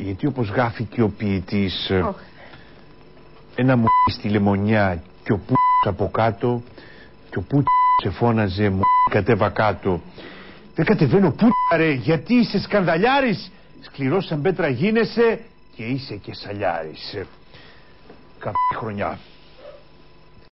γιατί όπως γράφει και ο ποιητής ε, ένα μου στη λεμονιά και ο που από κάτω και ο που σε φώναζε μου κατέβα κάτω δεν κατεβαίνω ρε γιατί είσαι σκανδαλιάρης; Σκληρός σαν πέτρα γίνεσαι και είσαι και σαλιάρης. Ε. Καλή χρονιά.